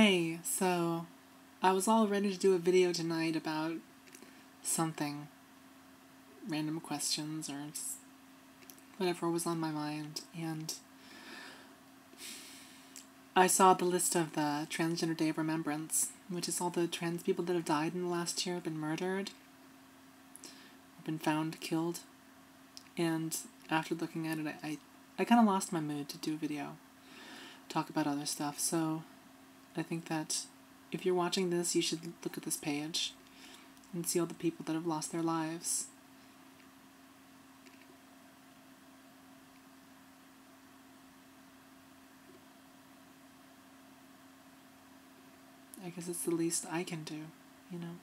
Hey, so I was all ready to do a video tonight about something. Random questions or whatever was on my mind, and I saw the list of the Transgender Day of Remembrance, which is all the trans people that have died in the last year, been murdered, been found killed, and after looking at it, I, I, I kind of lost my mood to do a video, talk about other stuff, so I think that if you're watching this, you should look at this page and see all the people that have lost their lives. I guess it's the least I can do, you know?